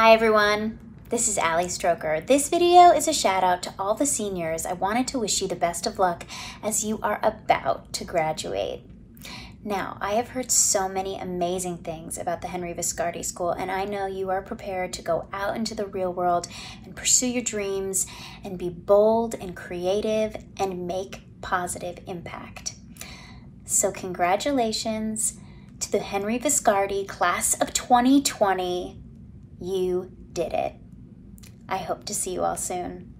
Hi everyone, this is Ali Stroker. This video is a shout out to all the seniors. I wanted to wish you the best of luck as you are about to graduate. Now, I have heard so many amazing things about the Henry Viscardi School, and I know you are prepared to go out into the real world and pursue your dreams and be bold and creative and make positive impact. So, congratulations to the Henry Viscardi class of 2020. You did it. I hope to see you all soon.